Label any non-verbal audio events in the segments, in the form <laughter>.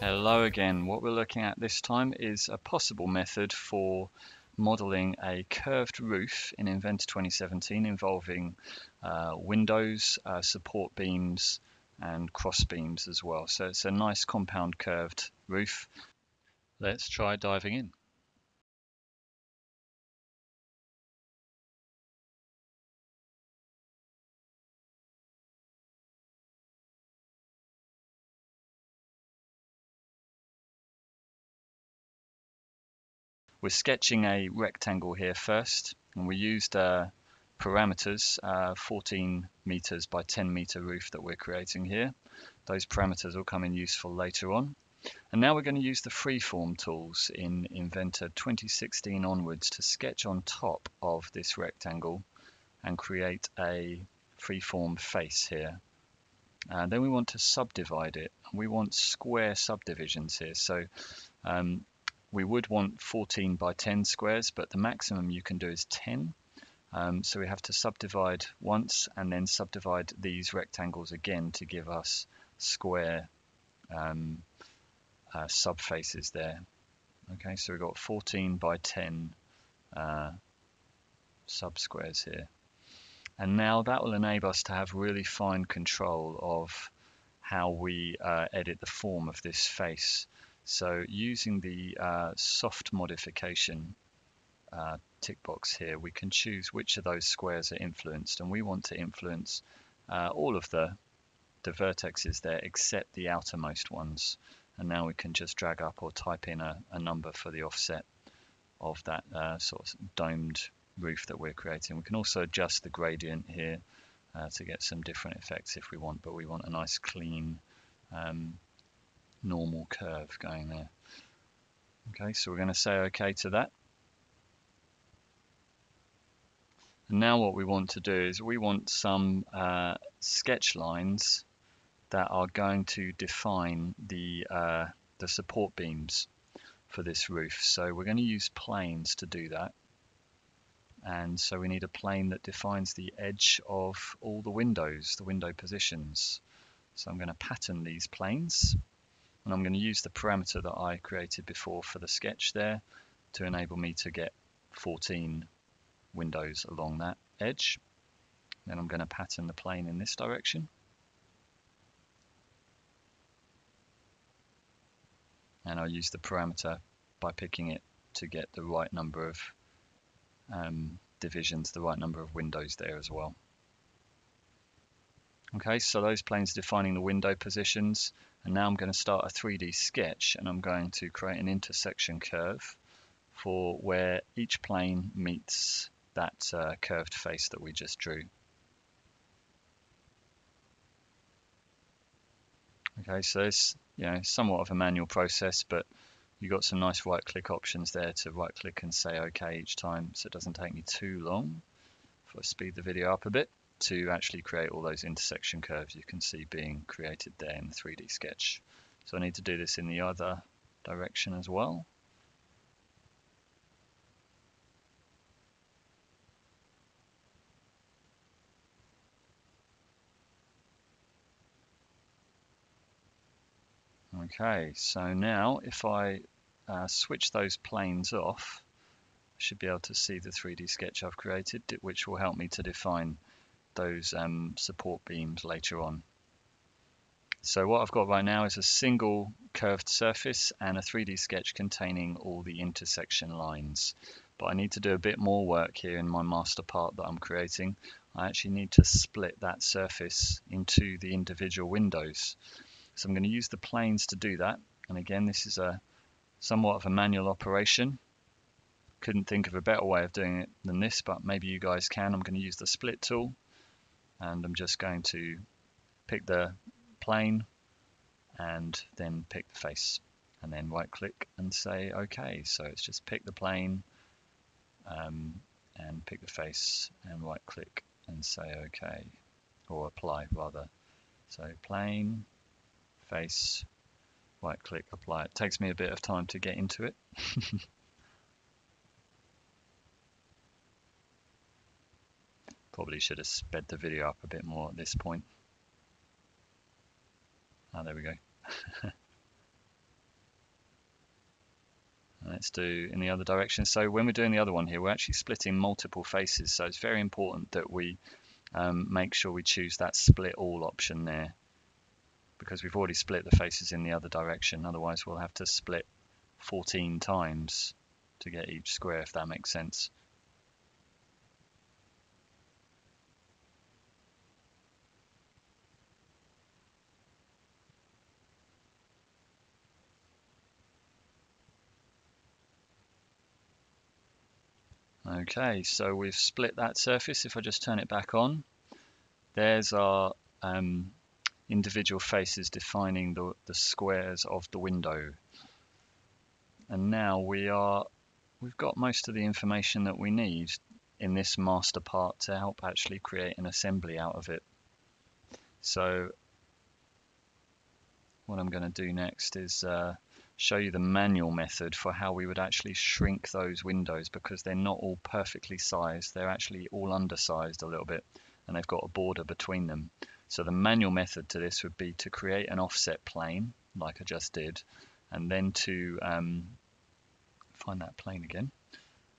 Hello again. What we're looking at this time is a possible method for modeling a curved roof in Inventor 2017 involving uh, windows, uh, support beams and cross beams as well. So it's a nice compound curved roof. Let's try diving in. We're sketching a rectangle here first, and we used uh, parameters, uh, 14 meters by 10 meter roof that we're creating here. Those parameters will come in useful later on. And now we're going to use the freeform tools in Inventor 2016 onwards to sketch on top of this rectangle and create a freeform face here. And then we want to subdivide it. We want square subdivisions here. So um, we would want 14 by 10 squares, but the maximum you can do is 10. Um, so we have to subdivide once and then subdivide these rectangles again to give us square um, uh, subfaces there. Okay, so we've got 14 by 10 uh, subsquares here. And now that will enable us to have really fine control of how we uh, edit the form of this face. So using the uh, soft modification uh, tick box here, we can choose which of those squares are influenced, and we want to influence uh, all of the, the vertexes there except the outermost ones. And now we can just drag up or type in a, a number for the offset of that uh, sort of domed roof that we're creating. We can also adjust the gradient here uh, to get some different effects if we want, but we want a nice clean um, normal curve going there. Okay, so we're going to say OK to that. And now what we want to do is we want some uh, sketch lines that are going to define the, uh, the support beams for this roof. So we're going to use planes to do that. And so we need a plane that defines the edge of all the windows, the window positions. So I'm going to pattern these planes and I'm going to use the parameter that I created before for the sketch there to enable me to get 14 windows along that edge. Then I'm going to pattern the plane in this direction. And I'll use the parameter by picking it to get the right number of um, divisions, the right number of windows there as well. Okay, so those planes are defining the window positions. And now I'm going to start a 3D sketch and I'm going to create an intersection curve for where each plane meets that uh, curved face that we just drew. Okay, so it's you know somewhat of a manual process, but you've got some nice right click options there to right click and say OK each time so it doesn't take me too long. If I speed the video up a bit to actually create all those intersection curves you can see being created there in the 3D sketch. So I need to do this in the other direction as well. Okay, so now if I uh, switch those planes off, I should be able to see the 3D sketch I've created, which will help me to define those um, support beams later on. So what I've got right now is a single curved surface and a 3D sketch containing all the intersection lines. But I need to do a bit more work here in my master part that I'm creating. I actually need to split that surface into the individual windows. So I'm going to use the planes to do that. And again, this is a somewhat of a manual operation. Couldn't think of a better way of doing it than this, but maybe you guys can. I'm going to use the split tool and I'm just going to pick the plane and then pick the face and then right click and say OK so it's just pick the plane um, and pick the face and right click and say OK or apply rather. So plane face right click apply. It takes me a bit of time to get into it <laughs> Probably should have sped the video up a bit more at this point. Ah, there we go. <laughs> Let's do in the other direction. So when we're doing the other one here, we're actually splitting multiple faces. So it's very important that we um, make sure we choose that split all option there because we've already split the faces in the other direction. Otherwise we'll have to split 14 times to get each square if that makes sense. Okay, so we've split that surface. If I just turn it back on, there's our um, individual faces defining the, the squares of the window. And now we are, we've got most of the information that we need in this master part to help actually create an assembly out of it. So what I'm going to do next is uh, show you the manual method for how we would actually shrink those windows because they're not all perfectly sized. They're actually all undersized a little bit and they've got a border between them. So the manual method to this would be to create an offset plane like I just did and then to um, find that plane again.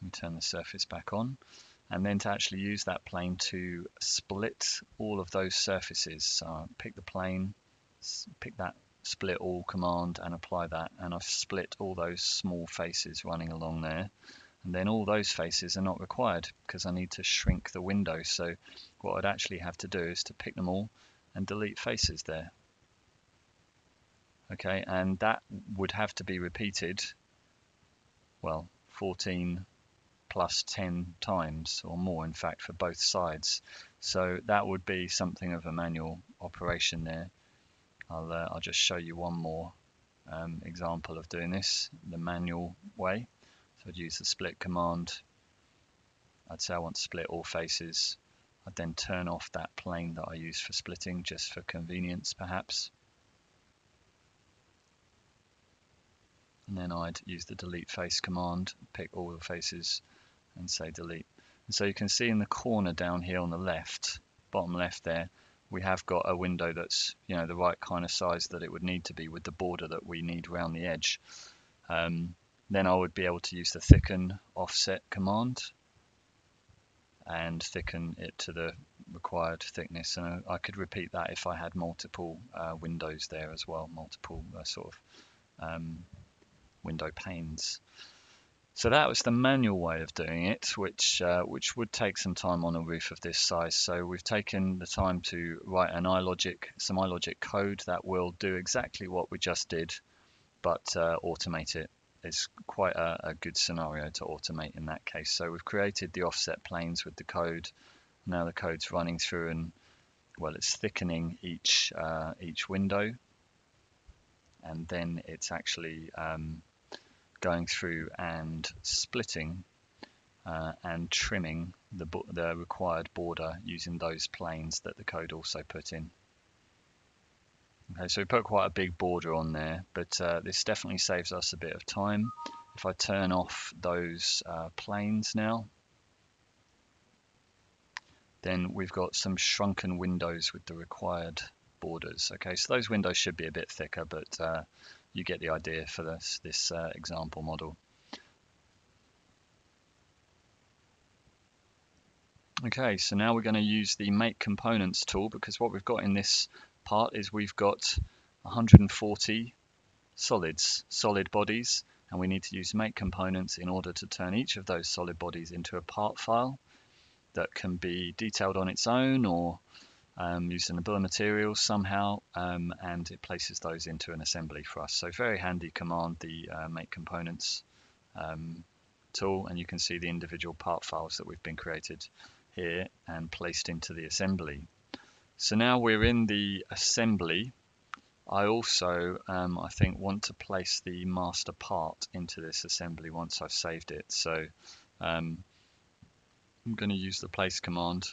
Let me turn the surface back on and then to actually use that plane to split all of those surfaces. So pick the plane, pick that split all command and apply that and I've split all those small faces running along there. And then all those faces are not required because I need to shrink the window. So what I'd actually have to do is to pick them all and delete faces there. Okay and that would have to be repeated well 14 plus 10 times or more in fact for both sides. So that would be something of a manual operation there I'll, uh, I'll just show you one more um, example of doing this the manual way. So I'd use the split command. I'd say I want to split all faces. I'd then turn off that plane that I use for splitting just for convenience perhaps. And then I'd use the delete face command, pick all the faces and say delete. And so you can see in the corner down here on the left, bottom left there, we have got a window that's you know the right kind of size that it would need to be with the border that we need around the edge. Um, then I would be able to use the thicken offset command and thicken it to the required thickness and I could repeat that if I had multiple uh, windows there as well, multiple uh, sort of um, window panes. So that was the manual way of doing it, which uh, which would take some time on a roof of this size. So we've taken the time to write an iLogic, some iLogic code that will do exactly what we just did, but uh, automate it. It's quite a, a, good scenario to automate in that case. So we've created the offset planes with the code. Now the code's running through and well, it's thickening each uh, each window, and then it's actually um, going through and splitting uh, and trimming the, the required border using those planes that the code also put in. Okay, so we put quite a big border on there, but uh, this definitely saves us a bit of time. If I turn off those uh, planes now, then we've got some shrunken windows with the required borders. Okay, so those windows should be a bit thicker, but uh, you get the idea for this, this uh, example model. Okay, so now we're going to use the make components tool because what we've got in this part is we've got 140 solids, solid bodies, and we need to use make components in order to turn each of those solid bodies into a part file that can be detailed on its own or um, used in the bill of materials somehow, um, and it places those into an assembly for us. So very handy command, the uh, make components um, tool, and you can see the individual part files that we've been created here and placed into the assembly. So now we're in the assembly. I also, um, I think, want to place the master part into this assembly once I've saved it. So um, I'm going to use the place command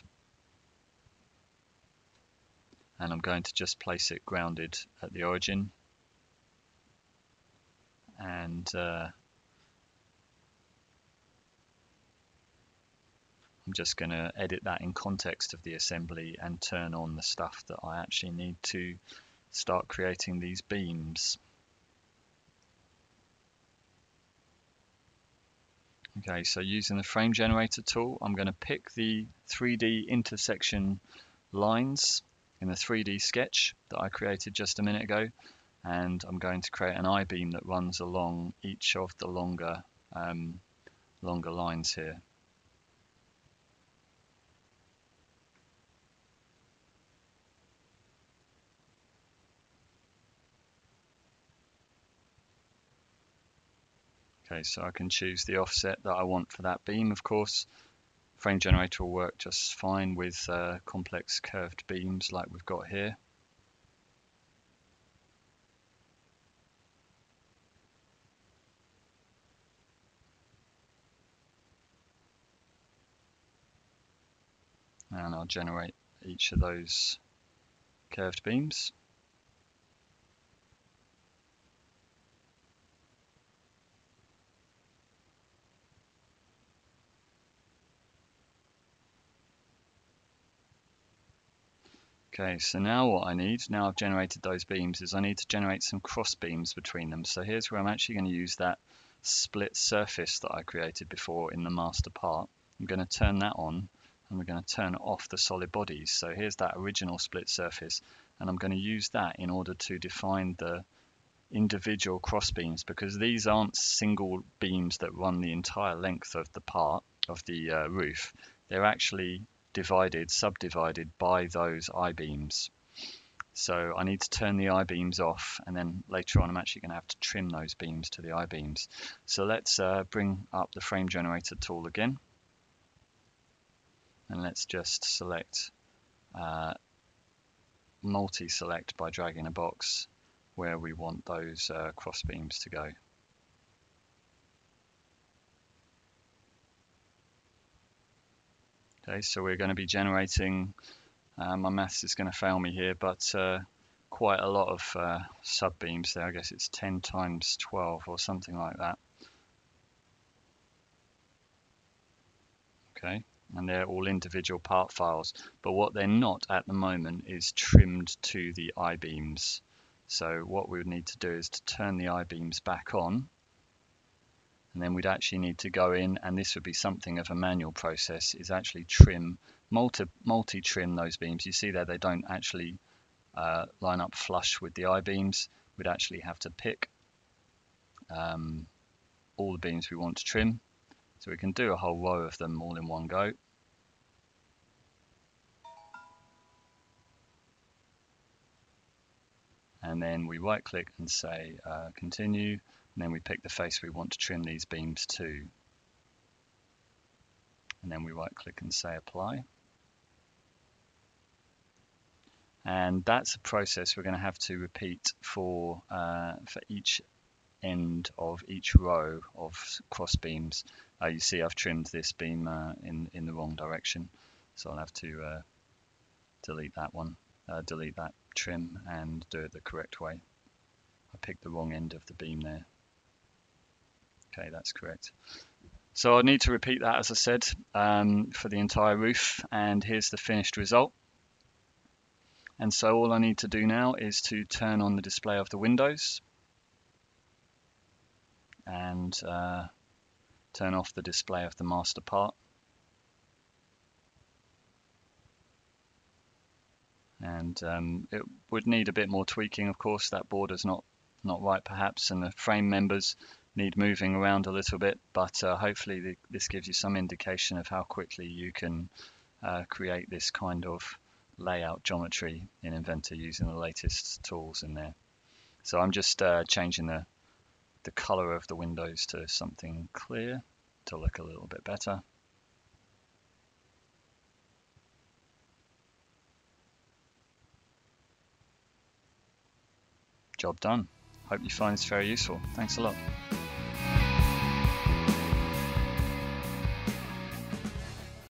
and I'm going to just place it grounded at the origin and uh, I'm just going to edit that in context of the assembly and turn on the stuff that I actually need to start creating these beams. Okay, so using the frame generator tool, I'm going to pick the 3D intersection lines in the 3D sketch that I created just a minute ago and I'm going to create an I-beam that runs along each of the longer um, longer lines here. Okay, so I can choose the offset that I want for that beam, of course. Frame generator will work just fine with uh, complex curved beams like we've got here. And I'll generate each of those curved beams. Okay, so now what I need, now I've generated those beams, is I need to generate some cross beams between them. So here's where I'm actually going to use that split surface that I created before in the master part. I'm going to turn that on and we're going to turn off the solid bodies. So here's that original split surface and I'm going to use that in order to define the individual cross beams because these aren't single beams that run the entire length of the part of the uh, roof. They're actually divided, subdivided by those I-beams. So I need to turn the I-beams off and then later on I'm actually going to have to trim those beams to the I-beams. So let's uh, bring up the frame generator tool again. And let's just select uh, multi-select by dragging a box where we want those uh, cross beams to go. Okay, so we're going to be generating, uh, my maths is going to fail me here, but uh, quite a lot of uh, sub-beams there. I guess it's 10 times 12 or something like that. Okay, and they're all individual part files, but what they're not at the moment is trimmed to the I-beams. So what we would need to do is to turn the I-beams back on and then we'd actually need to go in and this would be something of a manual process is actually trim multi multi trim those beams. You see there they don't actually uh, line up flush with the I-beams we'd actually have to pick um, all the beams we want to trim. So we can do a whole row of them all in one go. And then we right click and say uh, continue and then we pick the face we want to trim these beams to. And then we right click and say apply. And that's a process we're going to have to repeat for, uh, for each end of each row of cross beams. Uh, you see I've trimmed this beam uh, in, in the wrong direction, so I'll have to uh, delete that one, uh, delete that trim and do it the correct way. I picked the wrong end of the beam there. Okay, that's correct. So I need to repeat that, as I said, um, for the entire roof. And here's the finished result. And so all I need to do now is to turn on the display of the windows and uh, turn off the display of the master part. And um, it would need a bit more tweaking, of course. That border's not not right, perhaps, and the frame members need moving around a little bit, but uh, hopefully the, this gives you some indication of how quickly you can uh, create this kind of layout geometry in Inventor using the latest tools in there. So I'm just uh, changing the, the color of the windows to something clear to look a little bit better. Job done. Hope you find this very useful. Thanks a lot.